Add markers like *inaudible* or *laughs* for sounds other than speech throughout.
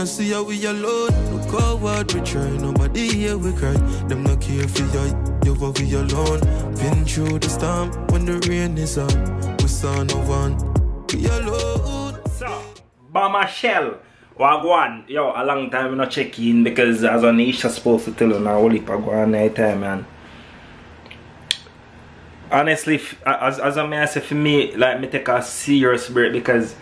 wanna see how we alone. Look how hard we try, nobody here we cry. Them not care for you, you what we alone. Been through the storm when the rain is on. We saw no one, we alone. So, Bama Shell. Wagwan, yo, a long time not check in because as Anisha supposed to tell you now, only Pagwan night time, man. Honestly, as, as I I say, for me, like, me take a serious break because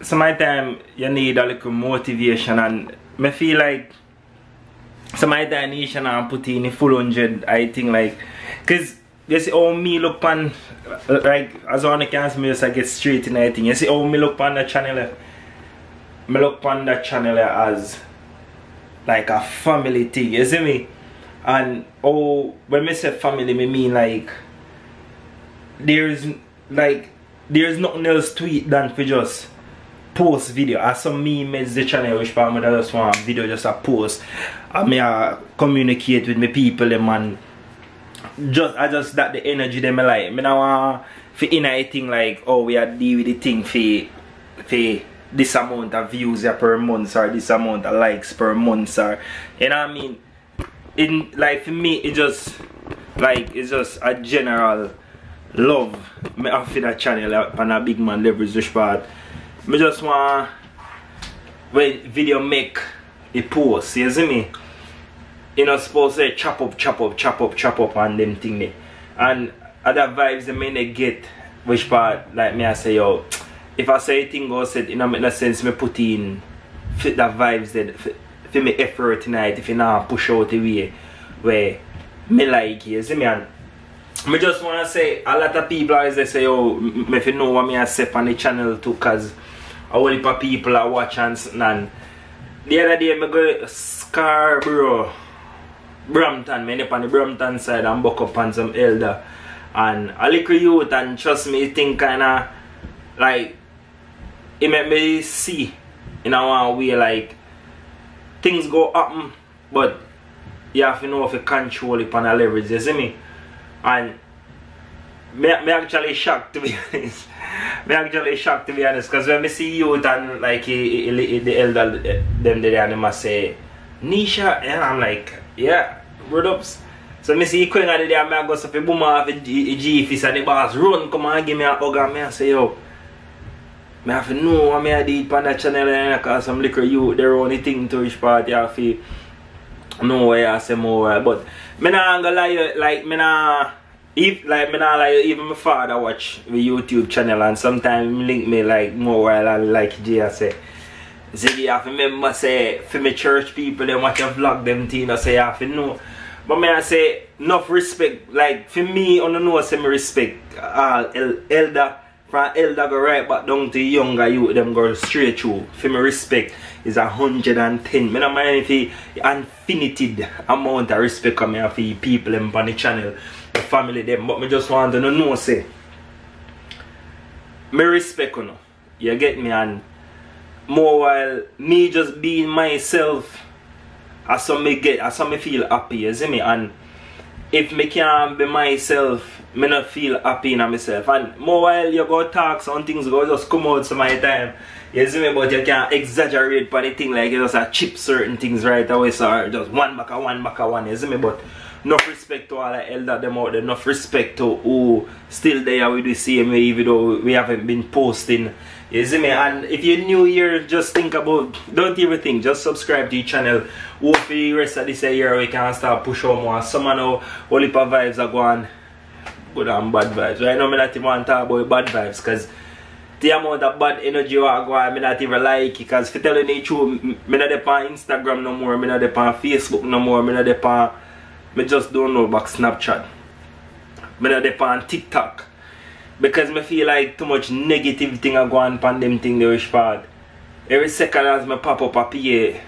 some of the time you need a little motivation and me feel like some of the time you should put in the full hundred, I think, like, because you see how me look on, like, as one can see me just I get straight in everything. You see how me look on the channel, me look on that channel as like a family thing, you see me? And oh, when me say family, me mean like there's like there's nothing else to it than for just post video. As some me mess the channel which part me just want video just a post. And me uh, communicate with me people them and just I just that the energy them I like. Me now want for in anything like oh we are deal with the thing for for this amount of views per month or this amount of likes per month or you know what I mean in like for me it just like it's just a general love me have for that channel on a big man leverage this part me just want when video make a post you see me? You know supposed to chop up chop up chop up chop up and them thing and other vibes the may they get which part like me I say yo *tsk* if I say thing go said in a make no sense me put in fit that vibes that for me effort tonight if you not push out the way where me like you see me? And me just wanna say a lot of people always they say m- me if you know what me I say on the channel too cause a whole heap of people are watching and and the other day me go Scarborough. Brampton, me up on the Brampton side. And buck up on some elder. And a little youth and trust me think kinda like it make me see in a way like things go up but you have to know if you control it on a leverage, you see me? And me, me actually shocked to be honest. me actually shocked to be honest because when me see youth and like he, he, he, the elder them there and they must say Nisha and I'm like yeah word ups so me see Queen of the day and go so fi boom off the G- G fist and the boss run come and give me a hug and me say yo me have to know what me I did on that channel and cause some liquor you their only thing to each party you have to know where I say more but me not gonna lie like me not if like me not like even my father watch the YouTube channel and sometimes link me like more while I like Jay I say Ziggy to remember say for me church people they watch a vlog them thing I say I know. But me I say enough respect like for me on the know say me respect all el elder from elder go right back down to younger youth them go straight through. For respect is a hundred and ten. Me no mind if infinity amount of respect come here for people them on the channel the family them. But me just want to know say me respect you know. You get me? And more while me just being myself as some me get as some me feel happy you see me? And if me can't be myself me not feel happy in myself. And more while you go talk some things go just come out some of time. You see me but you can't exaggerate for the thing like you just a chip certain things right away so just one back one back one you see me? But enough respect to all the elder them out there enough respect to who still there with the same way even though we haven't been posting you see me and if you're new here just think about don't even think just subscribe to the channel. Hope for the rest of this year we can start push on more. Summer now heap of vibes are going good and bad vibes. Right now me not even talk about bad vibes because the amount of bad energy I go me not even like it. Because for telling the truth, me not on Instagram no more, me not on Facebook no more, me not on, me just don't know about Snapchat. Me not on TikTok. Because me feel like too much negative thing I go on them thing the wish part. Every second as me pop up a PA,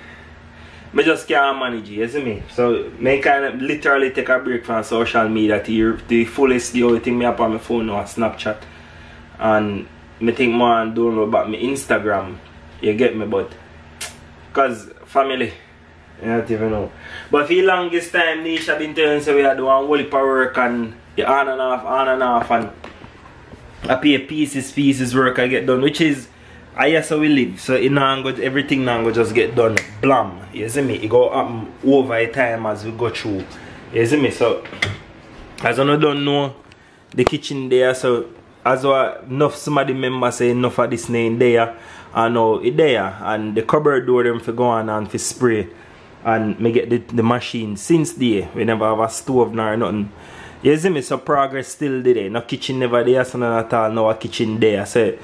me just can't manage it, you see me? So me kind of literally take a break from social media to the fullest the only thing me have on my phone now Snapchat. And me think more and don't about my Instagram. You get me but cause family you don't even know. But for the longest time Nisha been telling say we are doing whole work and on and off, on and off and I pay pieces, pieces work I get done which is I yes how we live. So it now everything go just get done blam. You see me? It go happen over time as we go through. You see me? So as I don't know the kitchen there so as well enough somebody member say enough of this name there I know it there and the cupboard door them for go on and for spray and me get the, the machine since there we never have a stove nor nothing you see me so progress still there no kitchen never there so none at all. No a kitchen there so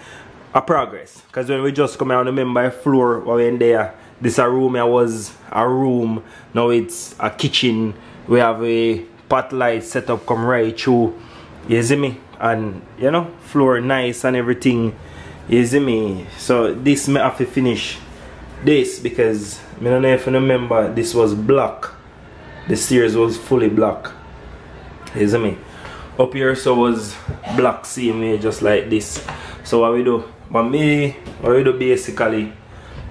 a progress. Because when we just come out remember a floor we in there. This a room I was a room. Now it's a kitchen. We have a pot light set up come right through. You see me? And you know floor nice and everything. You see me? So this may have to finish this because I don't know if you remember this was black the stairs was fully black you see me? Up here so was black way just like this. So what we do? But me what we do basically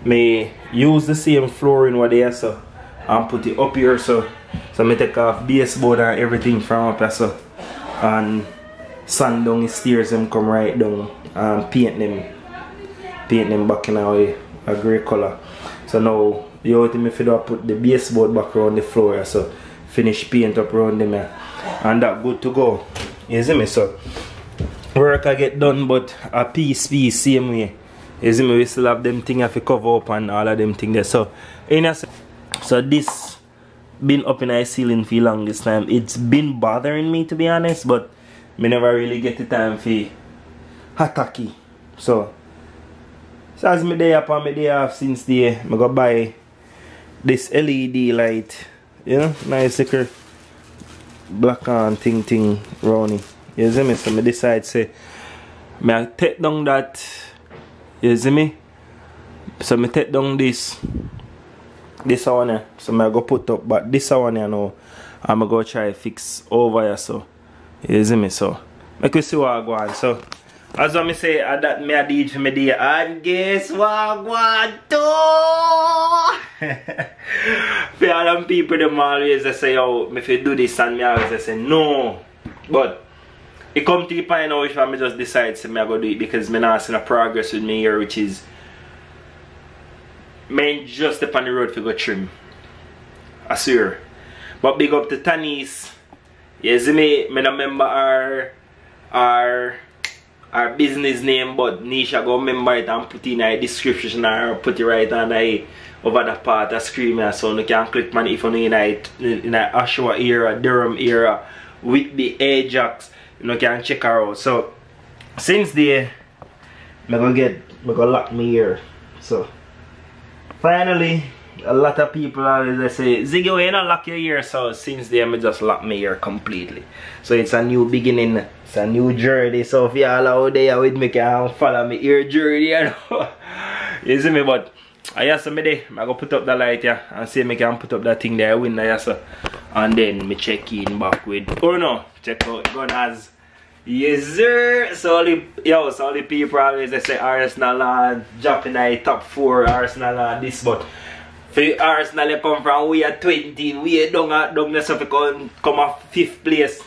me use the same flooring what they so and put it up here so so me take off baseboard and everything from up here so and sand down the stairs them come right down and paint them paint them back in a, a grey colour so now the only thing me do put the baseboard back around the floor so finish paint up around them and that good to go. You see me? So work I get done but a piece piece same way. You see me? We still have them thing have to cover up and all of them thing there. So in a so this been up in the ceiling for long this time. It's been bothering me to be honest but me never really get the time for attacky. So, so as day upon me day off since the I go buy this LED light. You know, nice little black on thing thing round You see me? So me decide say me I take down that you see me? So me take down this this one here. So I go put up but this one here now I'm gonna go try fix over here so you see me so make we see what I go on so as I say uh, that me I did for me day and guess what I want to? *laughs* For all them people them always they say oh if you do this and me always say no. But it come to the point now if I just decide to me I go do it because me not seeing a progress with me here which is me just up on the road to go trim. I swear. But big up to Tanis. See me, me remember our our our business name but Nisha go remember it and put in a description or put it right on the over the part of screaming so you can click on if you in a in a Oshawa era, Durham era with the Ajax you can check her out. So since there me gonna get me gonna lock me here. So finally a lot of people always say, Ziggy, you not lock your ear? So since then, I just lock my ear completely. So it's a new beginning. It's a new journey. So if y'all out there with me, can follow me ear journey, you know. *laughs* you see me? But I ask me there, I go put up the light yeah, and see me can put up that thing there, win there, so. And then me check in back with, oh no, check out Gunners. Yes sir! So all the, yo, so all the people always they say Arsenal dropping the top 4, Arsenal uh, this, but for Arsenal come from we are 20, we are down at down so we come, come off fifth place.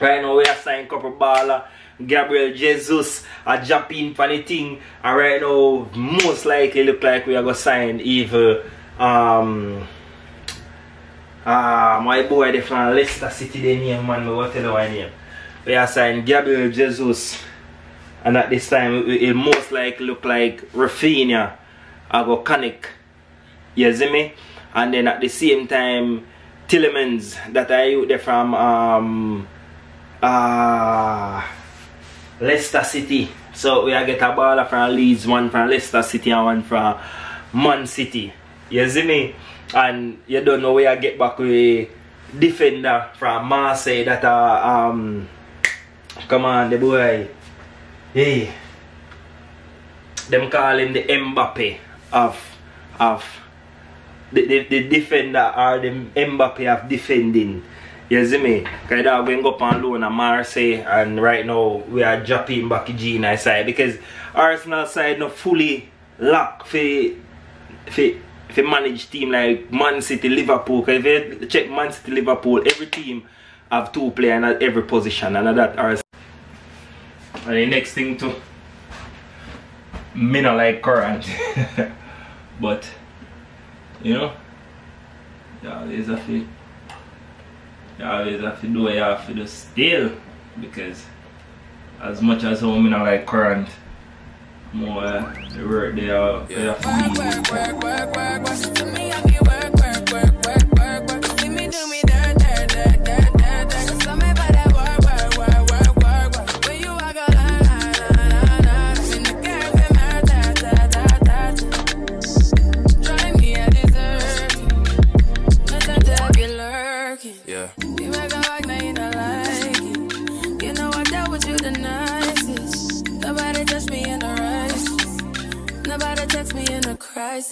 Right now we are signing couple baller. Gabriel Jesus a jump funny thing. And right now most likely look like we are gonna sign either um uh, my boy they from Leicester City they name man me what tell you name. We are signing Gabriel Jesus and at this time it, it most likely look like Raphinha I go you see me? And then at the same time, Tielemans that I there from um, uh, Leicester City. So we are get a baller from Leeds, one from Leicester City and one from Man City. You see me? And you don't know where I get back with defender from Marseille that uh, um come on the boy. Hey. Them call him the Mbappe of of the, the, the defender or the Mbappe of defending. You see me? Because that going up on loan at Marseille and right now we are dropping back Gina side because Arsenal side not fully locked for, for, for manage team like Man City, Liverpool. Because if you check Man City, Liverpool, every team have two players at every position and that Arsenal. And the next thing too me not like current. *laughs* but you know, yeah, always have to you always have to do what you have to do still because as much as how me not like current more uh, the work they are, they have to be.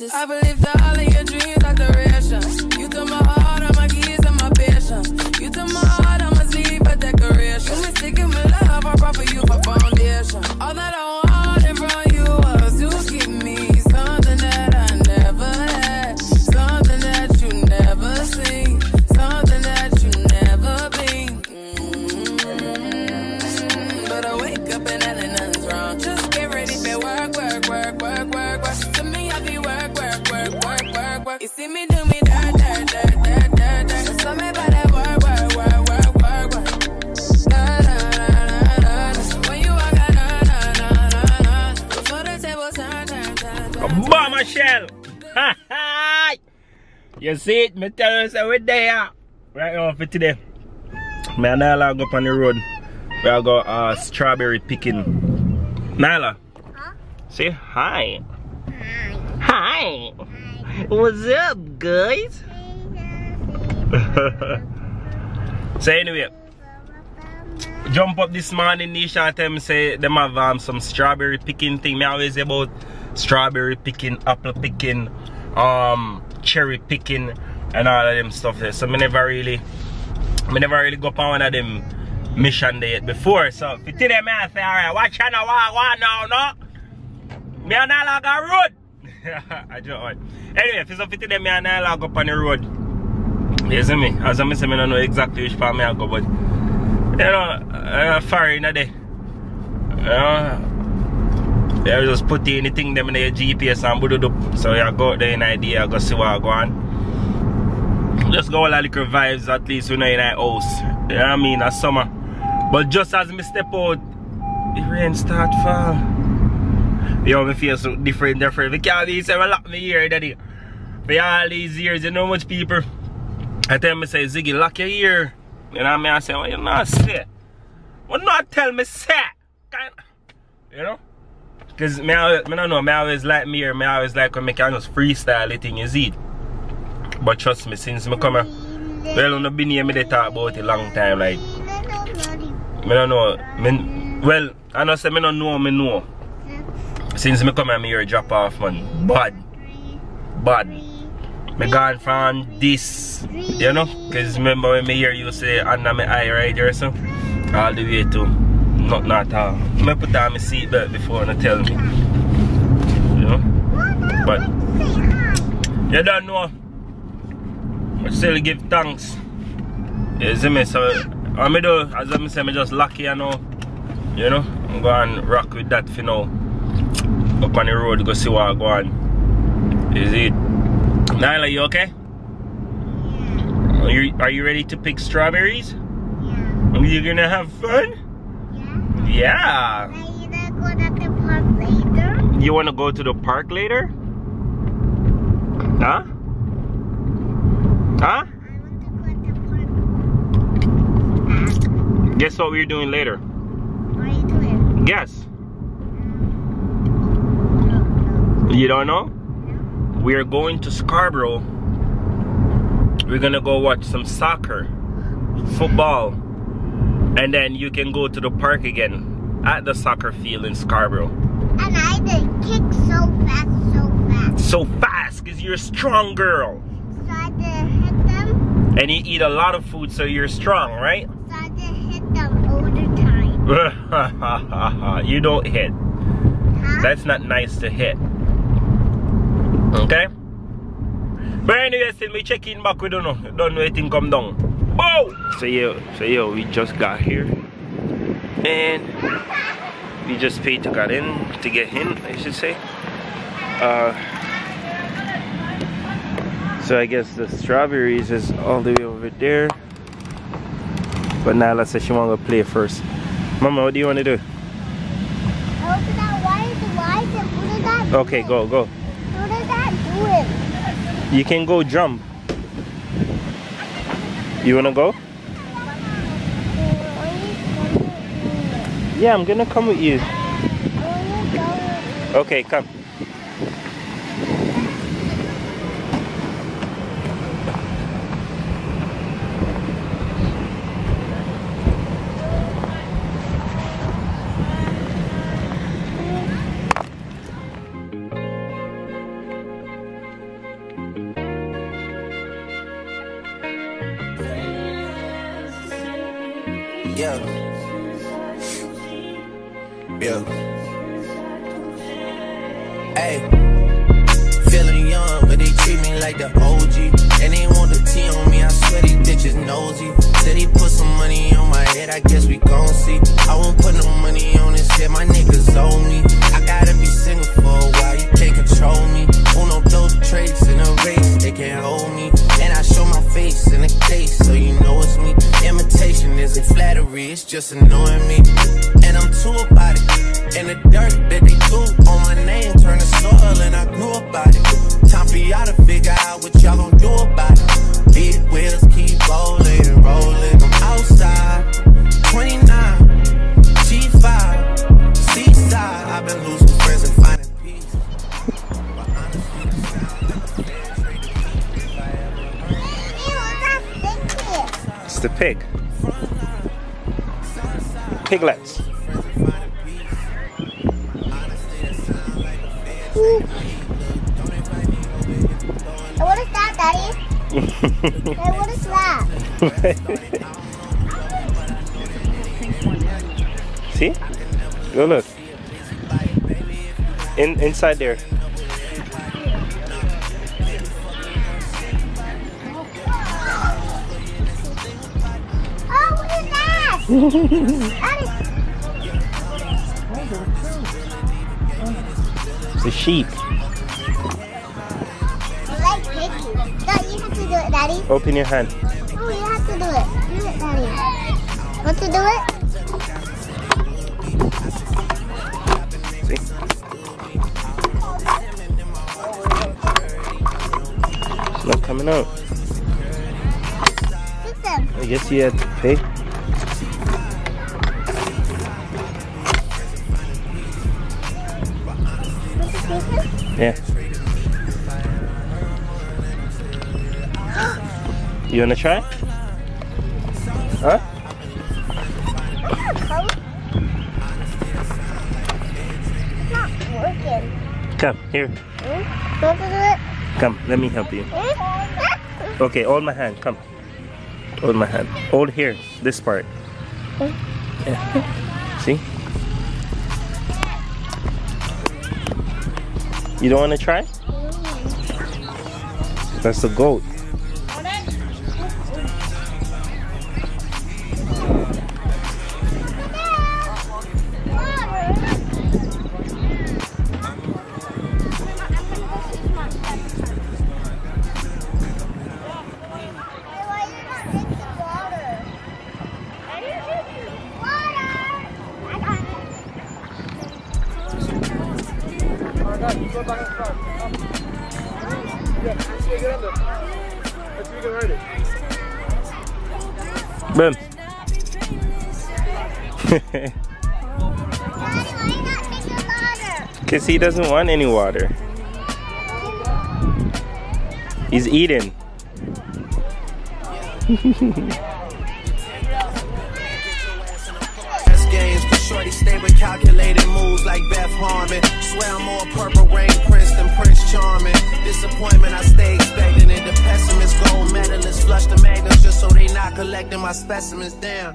I believe that all of your dreams Me tell you, so we're there. Right now for today. Me and Nyla go up on the road. We are go uh, strawberry picking. Nyla. Huh? Say hi. Hi. Hi. What's up, guys? *laughs* so anyway, jump up this morning, Nisha and tell me say them have um, some strawberry picking thing. Me always about strawberry picking, apple picking, um, cherry picking, and all of them stuff there. So me never really, me never really go on one of them mission there before. So for today, me I say, alright, watch out now, walk, now, no. Me and I go road. *laughs* I just want. Anyway, for some for me and I go up on the road. You see me? As I say, I don't know exactly which part me I go, but you know, uh, far in a day. Know, they just put anything them in the GPS and put it up. So you go there in idea, go see what go on. Just go all the little vibes at least when you're in a house. You know what I mean? That's summer. But just as me step out, the rain start fall. Yo, me feel so different, different. We can't be saying, lock me here, daddy. For all these years, you know much people. I tell me say, Ziggy, lock your ear. You know what I mean? I say, well, you not say. Well, not tell me say. You know? Because me, me don't know, me always like me here, me always like when me can just freestyle it in you see it. But trust me, since me come here, well, not been here, me they talk about it a long time, like, me don't know, me, well, I know say me don't know, me know. Since me come here, me hear drop off, man, bad, bad. Me gone from this, you know, because remember when me hear you say under my eye right there, so, all the way to nothing at all. Uh, me put on my seatbelt before and tell me, you know, but you don't know, I still give thanks, you see me, so, I me do, as I say, me just lucky, you know, you know, I'm going rock with that for now, up on the road, go see what I go on, is it? Nyla, you okay? Are you, are you ready to pick strawberries? Yeah. Are you gonna have fun? Yeah. Yeah. You wanna go to the park later? Huh? Guess what we're doing later? What are you doing? Guess. You don't know? No. We're going to Scarborough. We're gonna go watch some soccer, football, and then you can go to the park again at the soccer field in Scarborough. And I did kick so fast, so fast. So fast, because you're a strong girl. So I did hit them. And you eat a lot of food, so you're strong, right? So I did hit them all the time. *laughs* you don't hit. Huh? That's not nice to hit. Okay? But anyway, still me check in back, we don't know. Don't know anything come down. Bow! So yo, so yo, we just got here. And we just paid to get in to get in I should say uh, so I guess the strawberries is all the way over there but now let's say she wanna go play first Mama what do you want to do? Okay go go What does that do? you can go jump you wanna go? Yeah I'm gonna come with you Okay come just annoying me. What is that, Daddy? *laughs* Hey, what is that? See? Go look. In inside there. Oh, what is that? *laughs* Daddy, It's do it, Daddy. Open your hand. Oh, you have to do it. Do it, Daddy. Want to do it? See? It's not coming out. Fix them. I guess you had to pay. You wanna try? Huh? Come, here. Come, let me help you. Okay, hold my hand. Come. Hold my hand. Hold here, this part. Yeah. See? You don't want to try? That's the goat. He doesn't want any water. He's eating. Stay with calculated moves like Beth Harmon. Swear I'm more purple rain prince than Prince Charming. Disappointment, I stay expecting it. The gold medalists, flush the just so they not collecting my specimens down.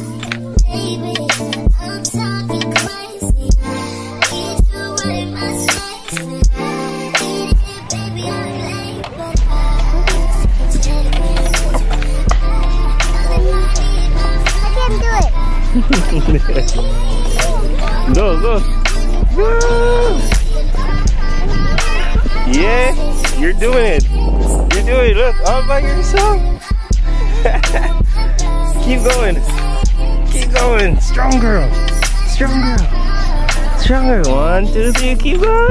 You're doing it. You're doing it. Look, all by yourself. Keep going. Keep going. Strong girl. Strong girl. Stronger. One, two, three. Keep going.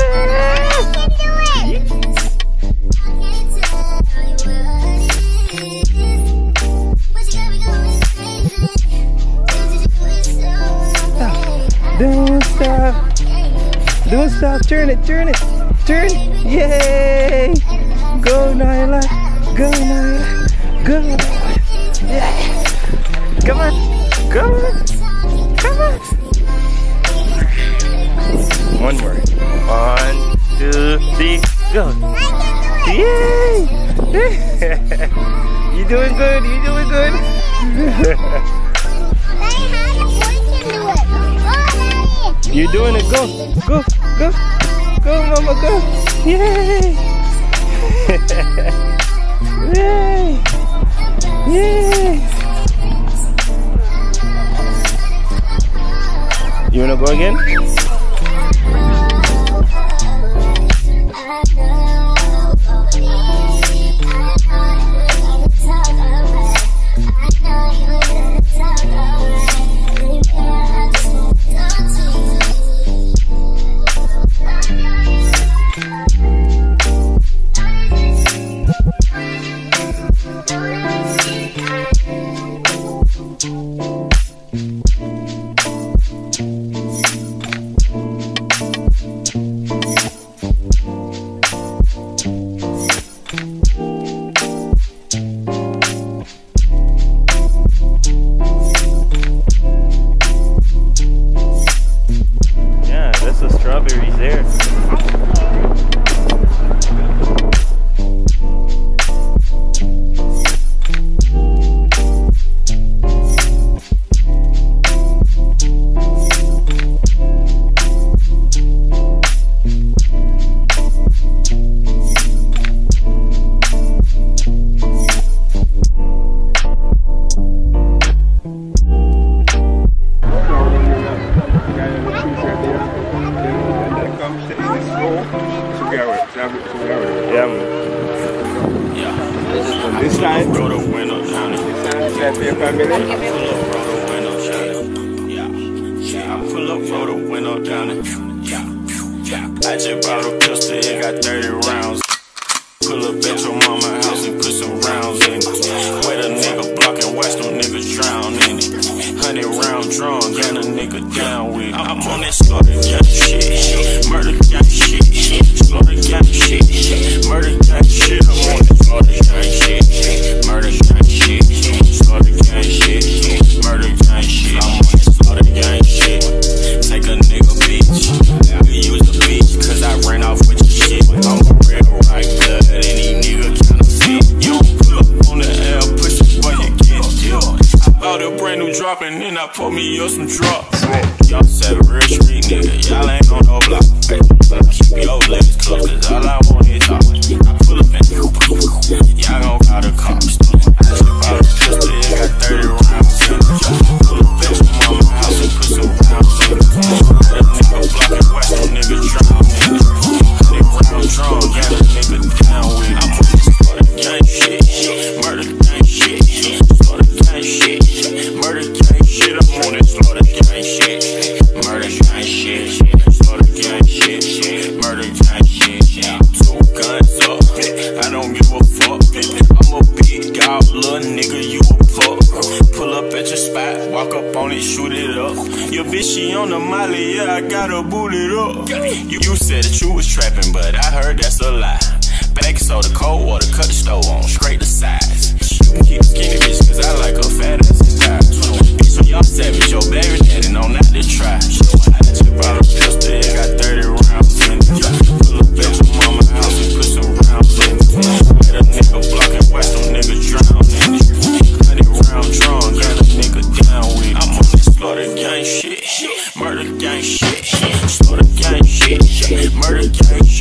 Don't stop. Don't stop. Turn it. Turn it turn. Yay! Go Nyla. Go Nyla. Go. Yeah. Come on. go, on. Come on. One more. One, two, three, go. Yay! *laughs* you doing good. You doing good. You're doing it. Go. Go. Go. Go, mama, go. Yay! *laughs* Yay! Yay! You wanna go again?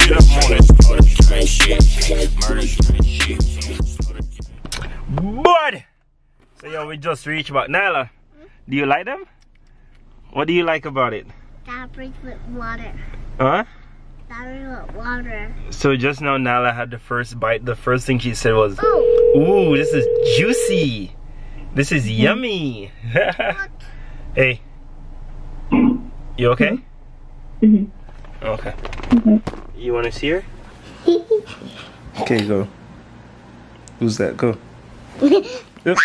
Gang shit. On this slaughter shit, murder shit. Bud! So yo, we just reached about Nyla. Do you like them? What do you like about it? That brings with water. Huh? That brings with water. So just now Nyla had the first bite. The first thing she said was, Oh, Ooh, this is juicy. This is hmm. yummy. *laughs* hey. You okay? Mm-hmm. Mm-hmm. Okay. Mm-hmm. You want to see her? *laughs* okay, go. Who's that? Go. *laughs* Yep.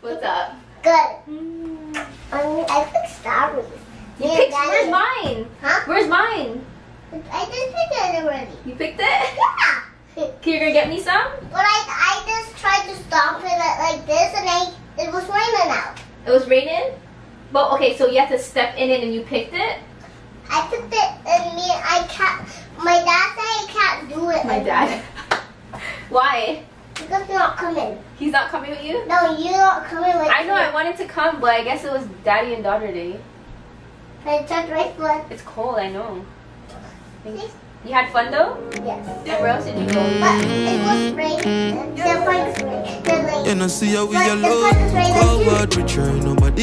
What's up? Good. I mean, I picked strawberries. You Yeah, picked, where's mine? Huh? Where's mine? I just picked it already. You picked it? *laughs* Yeah. Okay, you're gonna get me some? But I, I just tried to stop it like this, and I it was raining out. It was raining? But okay, so you have to step in it and you picked it? I picked it, and me, I can't. My dad said I can't do it. My dad. *laughs* Why? Because you're not coming. He's not coming with you? No, you're not coming with I know me. I wanted to come, but I guess it was daddy and daughter day. I took right foot. It's cold, I know. You had fun though? Yes. And where else did you go? But it was raining. The park is raining. And I see how we are nobody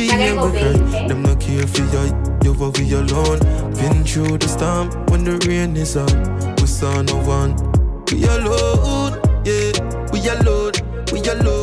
ever cry. Them not care for you, you we alone. Been through the storm when the rain is on. We saw no one. We alone, yeah. We alone, we alone.